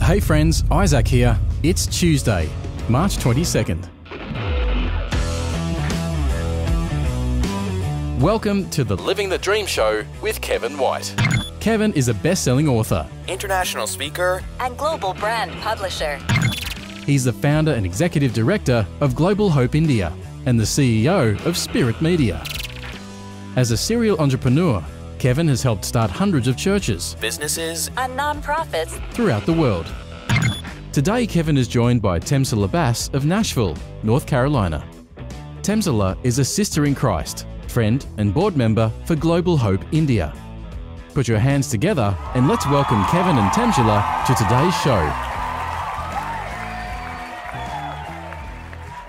Hey friends, Isaac here. It's Tuesday, March 22nd. Welcome to the Living the Dream Show with Kevin White. Kevin is a best selling author. international speaker, and global brand publisher. He's the founder and executive director of Global Hope India and the CEO of Spirit Media. As a serial entrepreneur, Kevin has helped start hundreds of churches businesses, And nonprofits throughout the world. Today, Kevin is joined by Temsula Bass of Nashville, North Carolina. Temsula is a sister in Christ, friend, and board member for Global Hope India. Put your hands together and let's welcome Kevin and Temsula to today's show.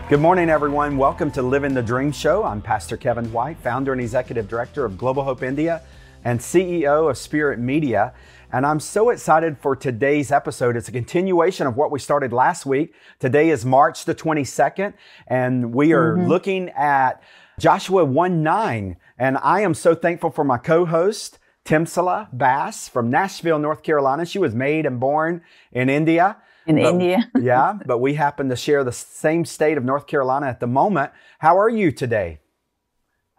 Good morning, everyone. Welcome to Living the Dream Show. I'm Pastor Kevin White, founder and executive director of Global Hope India and CEO of Spirit Media. And I'm so excited for today's episode. It's a continuation of what we started last week. Today is March the 22nd, and we are mm-hmm. looking at Joshua 1 9. And I am so thankful for my co host, Temsula Bass from Nashville, North Carolina. She was made and born in India. in But- India. yeah, but we happen to share the same state of North Carolina at the moment. How are you today?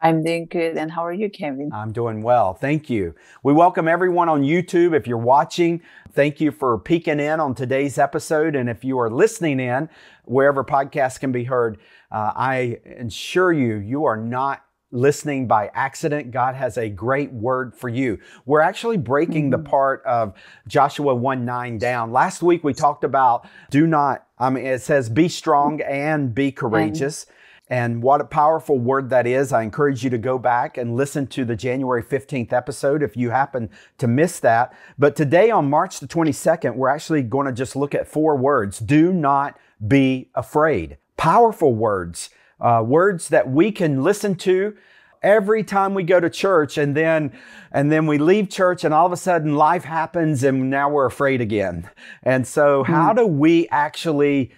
I'm doing good. And how are you, Kevin? I'm doing well. Thank you. We welcome everyone on YouTube. If you're watching, thank you for peeking in on today's episode. And if you are listening in, wherever podcasts can be heard, uh, I assure you, you are not listening by accident. God has a great word for you. We're actually breaking the part of Joshua 1 9 down. Last week we talked about do not, I mean, it says be strong and be courageous. And what a powerful word that is. I encourage you to go back and listen to the January 15th episode if you happen to miss that. But today on March the 22nd, we're actually going to just look at four words. Do not be afraid. Powerful words, uh, words that we can listen to every time we go to church and then and then we leave church and all of a sudden life happens and now we're afraid again. And so how do we actually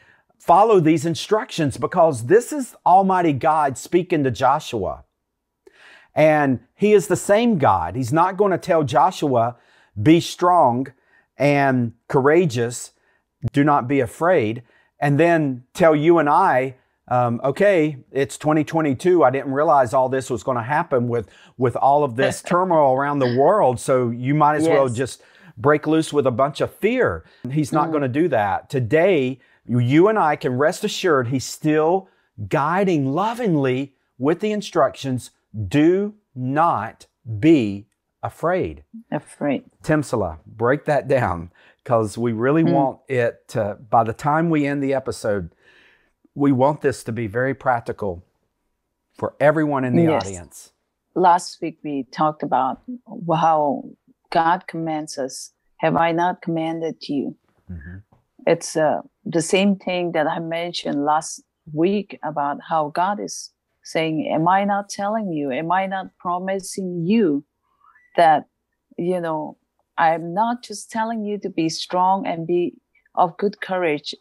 follow these instructions because this is Almighty God speaking to Joshua. And he is the same God. He's not going to tell Joshua, be strong and courageous, do not be afraid, and then tell you and I, um, okay, it's 2022. I didn't realize all this was going to happen with, with all of this turmoil around the world. So you might as well just break loose with a bunch of fear. He's not going to do that. Today, you- and I can rest assured he's still guiding lovingly with the instructions do not be afraid. Afraid. Temsula, break that down because we really want it to, by the time we end the episode, we want this to be very practical for everyone in the Yes. audience. Last week we talked about how God commands us. Have I not commanded you? It's uh, the same thing that I mentioned last week about how God is saying, Am I not telling you? Am I not promising you that, you know, I'm not just telling you to be strong and be of good courage,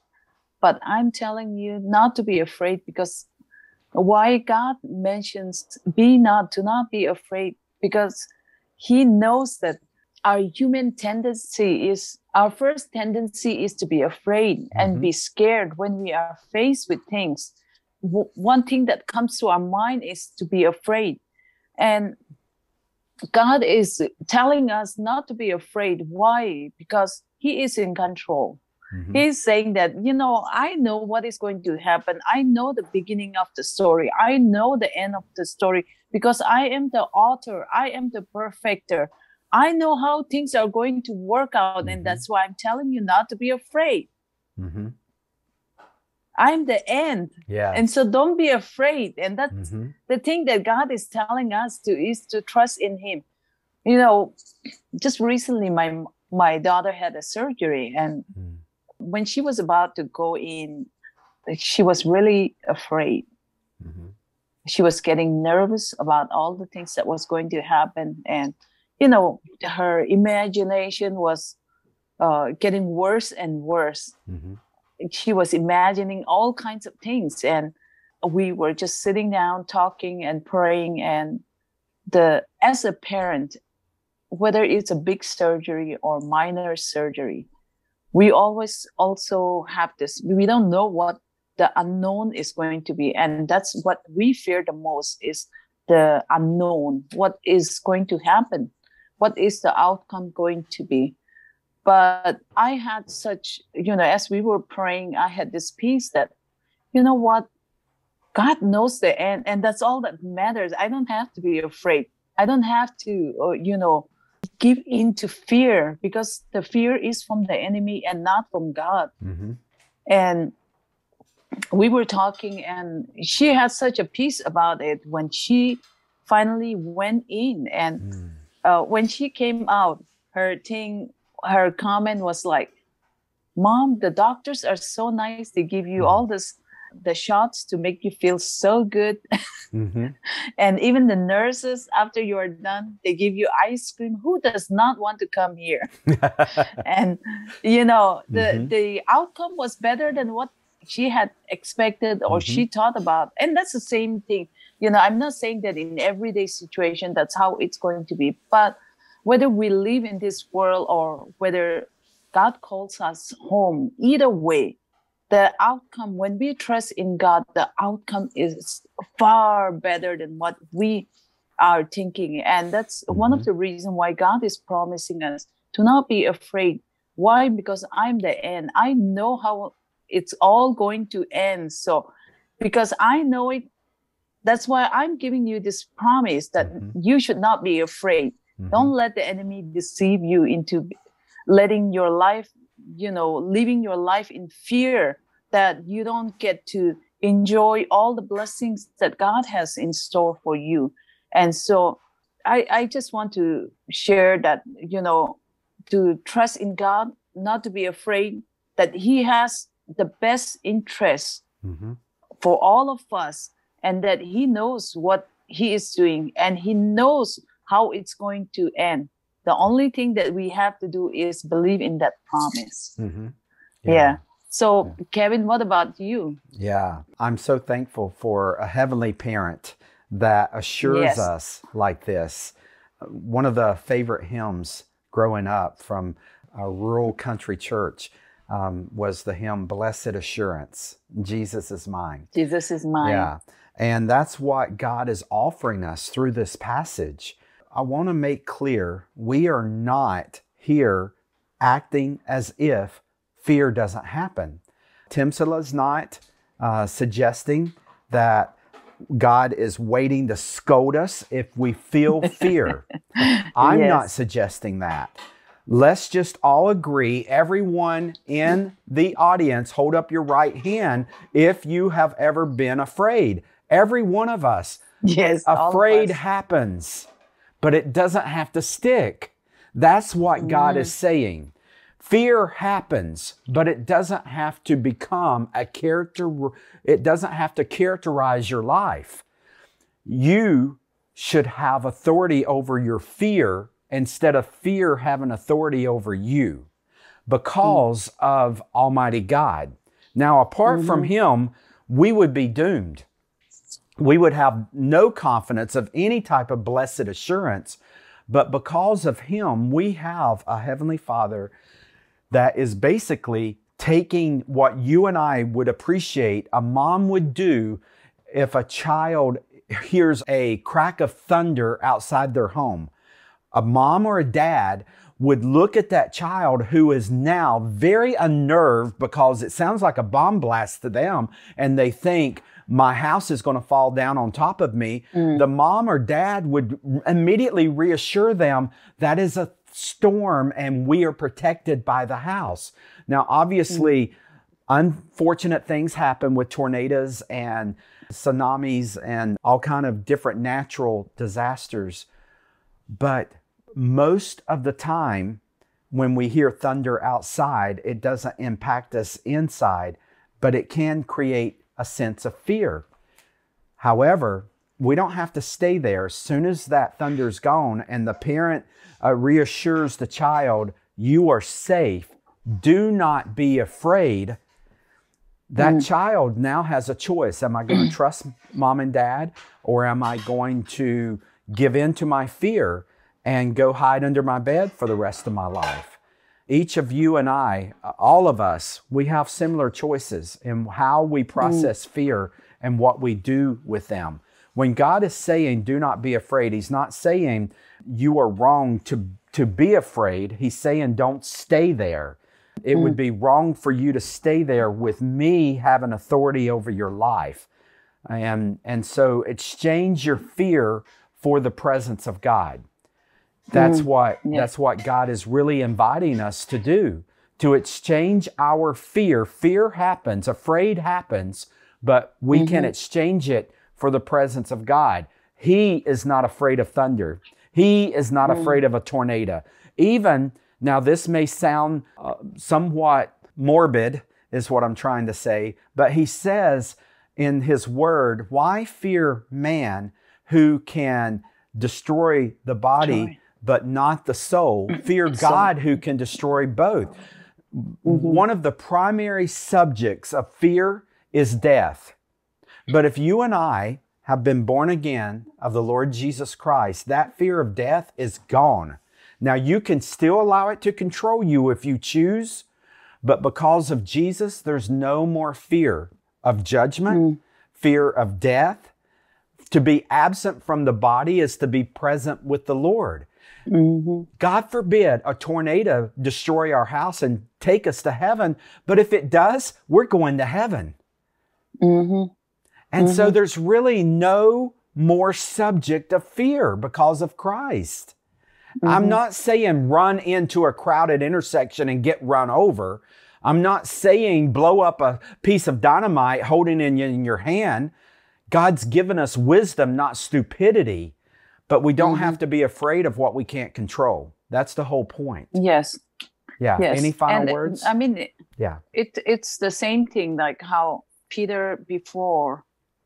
but I'm telling you not to be afraid because why God mentions be not, do not be afraid, because He knows that our human tendency is our first tendency is to be afraid and mm-hmm. be scared when we are faced with things. W- one thing that comes to our mind is to be afraid. And God is telling us not to be afraid. Why? Because He is in control. Mm-hmm. He's saying that, you know, I know what is going to happen. I know the beginning of the story. I know the end of the story because I am the author. I am the perfecter. I know how things are going to work out. And that's why I'm telling you not to be afraid. hmm I'm the end. Yeah. And so don't be afraid. And that's Mhm. the thing that God is telling us to is to trust in Him. You know, just recently my my daughter had a surgery and Mm. when she was about to go in, she was really afraid. Mhm. She was getting nervous about all the things that was going to happen. And, you know, her imagination was uh, getting worse and worse. Mhm. She was imagining all kinds of things. And we were just sitting down talking and praying. And the as a parent, whether it's a big surgery or minor surgery, we always also have this. We don't know what the unknown is going to be, and that's what we fear the most is the unknown. What is going to happen? What is the outcome going to be? But I had such, you know, as we were praying, I had this peace that, you know what, God knows the end, and that's all that matters. I don't have to be afraid. I don't have to, uh, you know, give in to fear because the fear is from the enemy and not from God. Mm-hmm. And we were talking, and she had such a peace about it when she finally went in. And Mm. Uh, when she came out, her thing, her comment was like, "Mom, the doctors are so nice. They give you all this, the shots to make you feel so good." Mm-hmm. and even the nurses after you're done they give you ice cream who does not want to come here and you know the Mhm. the outcome was better than what she had expected or she thought about and that's the same thing you know i'm not saying that in everyday situation that's how it's going to be but whether we live in this world or whether god calls us home either way the outcome when we trust in god the outcome is far better than what we are thinking. And that's one of mm-hmm. the reasons why god is promising us to not be afraid. Why? Because i'm the end. I know how it's all going to end. So because i know it that's why i'm giving you this promise that Mhm. you should not be afraid don't let the enemy deceive you into letting your life you know living your life in fear that you don't get to enjoy all the blessings that god has in store for you and so i i just want to share that you know to trust in god not to be afraid that he has the best interest Mm-hmm. for all of us and that he knows what he is doing and he knows how it's going to end the only thing that we have to do is believe in that promise Mm-hmm. yeah, so kevin what about you Yeah, I'm so thankful for a heavenly parent that assures Yes. us like this. One of the favorite hymns growing up from a rural country church um, was the hymn Blessed Assurance Jesus is mine. jesus is mine Yeah. And that's what God is offering us through this passage. I want to make clear we are not here acting as if fear doesn't happen. Temsula's not uh, suggesting that God is waiting to scold us if we feel fear. I'm not suggesting that. Let's just all agree, everyone in the audience, hold up your right hand if you have ever been afraid. Every one of us, yes afraid us. happens, but it doesn't have to stick. That's what God Mm. is saying. Fear happens, but it doesn't have to become a character, it doesn't have to characterize your life. You should have authority over your fear instead of fear having authority over you because of Almighty God. Now, apart from Him, we would be doomed. We would have no confidence of any type of blessed assurance, but because of Him, we have a Heavenly Father that is basically taking what you and I would appreciate a mom would do if a child hears a crack of thunder outside their home. A mom or a dad would look at that child who is now very unnerved because it sounds like a bomb blast to them and they think my house is going to fall down on top of me. Mm. The mom or dad would immediately reassure them that is a storm and we are protected by the house. Now, obviously, mm. unfortunate things happen with tornadoes and tsunamis and all kind of different natural disasters. But most of the time, when we hear thunder outside, it doesn't impact us inside, but it can create a sense of fear. However, we don't have to stay there. As soon as that thunder's gone and the parent uh, reassures the child, you are safe, do not be afraid. That child now has a choice. Am I going to trust mom and dad or am I going to give in to my fear? and go hide under my bed for the rest of my life. Each of you and I, all of us, we have similar choices in how we mm. process fear and what we do with them. When God is saying, do not be afraid, He's not saying you are wrong to, to be afraid. He's saying, don't stay there. It would mm. be wrong for you to stay there with me having authority over your life. And, and so exchange your fear for the presence of God. That's mm. what that's what God is really inviting us to do. To exchange our fear. Fear happens, afraid happens, but we can mm-hmm. exchange it for the presence of God. He is not afraid of thunder. He is not mm. afraid of a tornado. Even now, this may sound uh, somewhat morbid, is what I'm trying to say, but he says in his word, Why fear man who can destroy the body. But not the soul? Mm-hmm. Fear God who can destroy both. Mm-hmm. One of the primary subjects of fear is death. But if you and I have been born again of the Lord Jesus Christ, that fear of death is gone. Now, you can still allow it to control you if you choose, but because of Jesus, there's no more fear of judgment, mm. fear of death. To be absent from the body is to be present with the Lord. Mm-hmm. God forbid a tornado destroy our house and take us to heaven, but if it does, we're going to heaven. Mm-hmm. And so mm-hmm. there's really no more subject of fear because of Christ. I'm not saying run into a crowded intersection and get run over. I'm not saying blow up a piece of dynamite holding it in your hand. God's given us wisdom, not stupidity, but we don't have to be afraid of what we can't control. That's the whole point. Yes. Yeah. Yes. Any final And, uh, words? I mean, yeah. it it's the same thing like how Peter before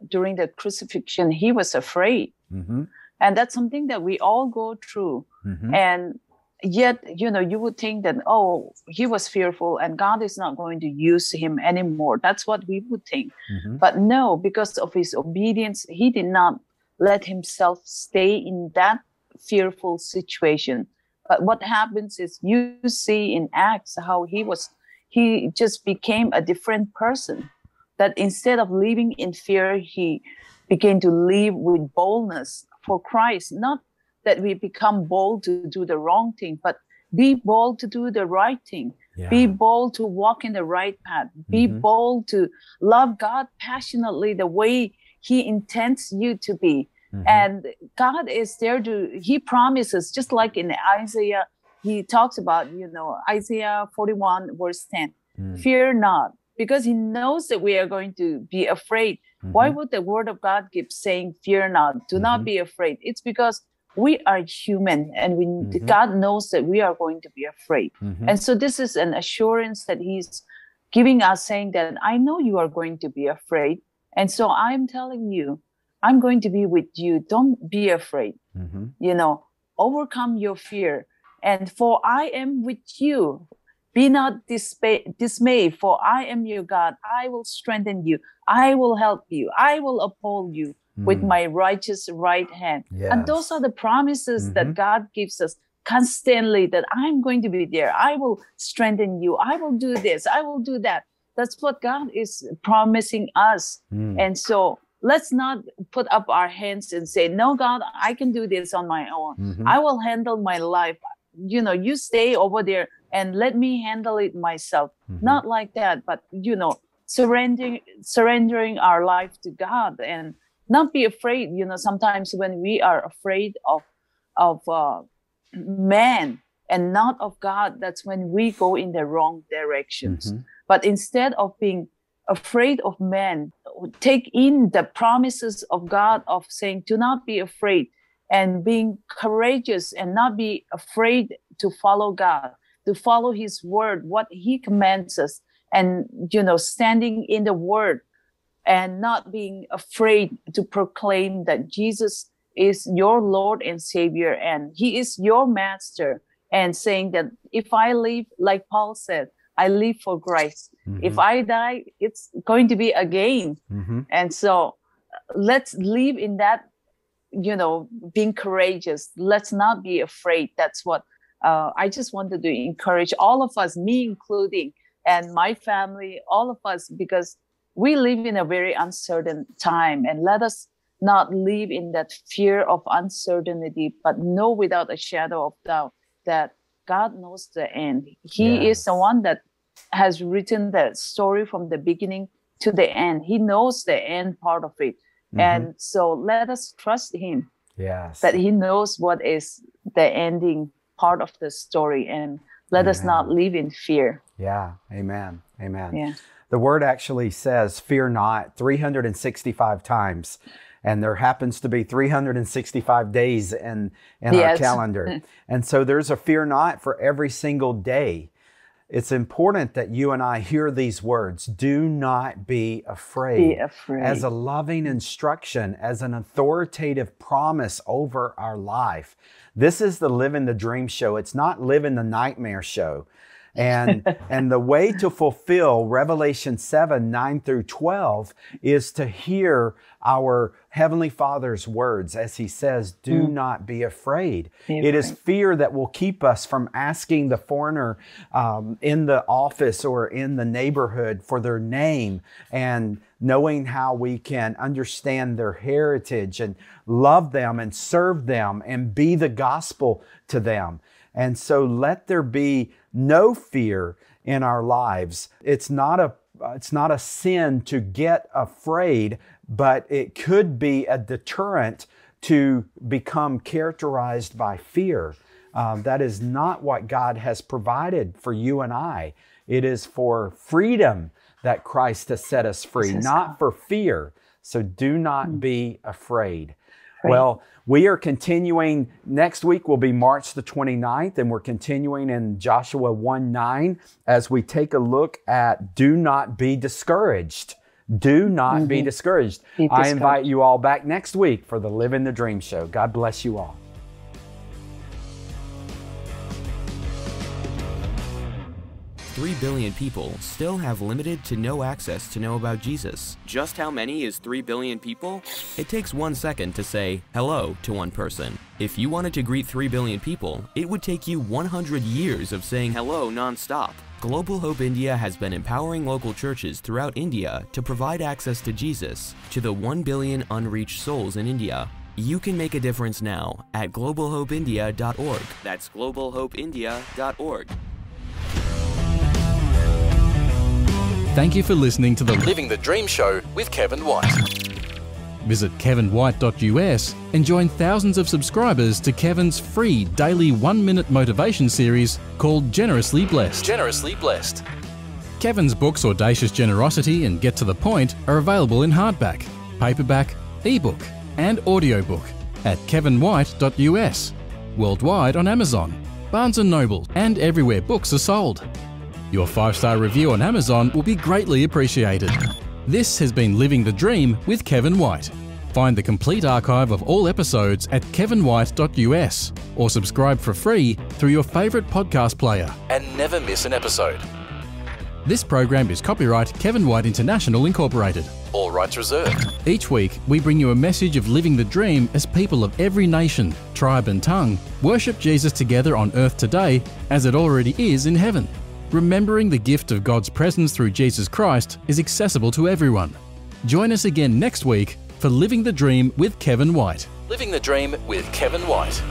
during the crucifixion he was afraid, hmm and that's something that we all go through. hmm And yet, you know, you would think that oh, he was fearful, and God is not going to use him anymore. That's what we would think. hmm But no, because of his obedience, he did not let himself stay in that fearful situation. But what happens is you see in Acts how he was, he just became a different person. That instead of living in fear, he began to live with boldness for Christ. Not that we become bold to do the wrong thing, but be bold to do the right thing. Yeah. Be bold to walk in the right path. Be Mhm. bold to love God passionately the way He intends you to be. Mhm. And God is there to, He promises, just like in Isaiah, He talks about, you know, Isaiah 41, verse 10 Mm. fear not, because He knows that we are going to be afraid. Why Mhm. would the Word of God keep saying, fear not, do not be afraid? It's because we are human and we, Mhm. God knows that we are going to be afraid. Mhm. And so this is an assurance that he's giving us saying that I know you are going to be afraid. And so I'm telling you, I'm going to be with you. Don't be afraid. Mhm. You know, overcome your fear. And for I am with you. Be not dismay- dismayed, for I am your God. I will strengthen you. I will help you. I will uphold you with Mm. my righteous right hand. And those are the promises Mhm. that God gives us constantly that I'm going to be there. I will strengthen you. I will do this. I will do that. That's what God is promising us. Mm. And so let's not put up our hands and say, No, God, I can do this on my own. Mhm. I will handle my life. You know, you stay over there and let me handle it myself. Mhm. Not like that, but you know, surrendering surrendering our life to God and not be afraid. You know, sometimes when we are afraid of of uh, man and not of God, that's when we go in the wrong directions. Mhm. But instead of being afraid of men, take in the promises of God of saying, do not be afraid and being courageous and not be afraid to follow God, to follow his word, what he commands us, and, you know, standing in the word and not being afraid to proclaim that Jesus is your Lord and Savior and he is your master and saying that if I live, like Paul said, I live for Christ. If Mhm. I die, it's going to be a gain. Mhm. And so let's live in that, you know, being courageous. Let's not be afraid. That's what uh, I just wanted to encourage all of us, me including, and my family, all of us, because we live in a very uncertain time and let us not live in that fear of uncertainty, but know without a shadow of doubt that God knows the end. He Yes. is the one that has written the story from the beginning to the end. He knows the end part of it. Mhm. And so let us trust him yes. that he knows what is the ending part of the story and let us not Amen. live in fear. yeah. Amen. Amen. Yeah. The word actually says, fear not, 365 times. And there happens to be 365 days in, in our calendar. and so there's a fear not for every single day. It's important that you and I hear these words do not be afraid. Be afraid. As a loving instruction, as an authoritative promise over our life. This is the Living the Dream show. It's not Living the Nightmare show. And, and the way to fulfill Revelation 7 9 through 12 is to hear our Heavenly Father's words as He says, Do not be afraid. Be It is fear that will keep us from asking the foreigner um, in the office or in the neighborhood for their name and knowing how we can understand their heritage and love them and serve them and be the gospel to them. And so let there be no fear in our lives. It's not a it's not a sin to get afraid, but it could be a deterrent to become characterized by fear. Um, that is not what God has provided for you and I. It is for freedom that Christ has set us free, not for fear. So do not be afraid. Well, we are continuing. Next week will be March the 29th, and we're continuing in Joshua 1 9 as we take a look at do not be discouraged. Do not be mm-hmm. discouraged. Be I invite you all back next week for the Living the Dream show. God bless you all. Three billion people still have limited to no access to know about Jesus. Just how many is 3 billion people? It takes one second to say hello to one person. If you wanted to greet 3 billion people, it would take you 100 years of saying hello. Hello nonstop. Global Hope India has been empowering local churches throughout India to provide access to Jesus to the 1 billion unreached souls in India. You can make a difference now at globalhopeindia.org. That's globalhopeindia.org. Thank you for listening to the Living the Dream Show with Kevin White. Visit kevinwhite.us and join thousands of subscribers to Kevin's free daily one minute motivation series called Generously Blessed. Generously Blessed. Kevin's books Audacious Generosity and Get to the Point are available in hardback, paperback, ebook, and audiobook at kevinwhite.us, worldwide on Amazon, Barnes & Noble, and everywhere books are sold. Your five star review on Amazon will be greatly appreciated. This has been Living the Dream with Kevin White. Find the complete archive of all episodes at kevinwhite.us or subscribe for free through your favourite podcast player and never miss an episode. This program is copyright Kevin White International Incorporated. All rights reserved. Each week, we bring you a message of living the dream as people of every nation, tribe, and tongue worship Jesus together on earth today as it already is in heaven. Remembering the gift of God's presence through Jesus Christ is accessible to everyone. Join us again next week for Living the Dream with Kevin White. Living the Dream with Kevin White.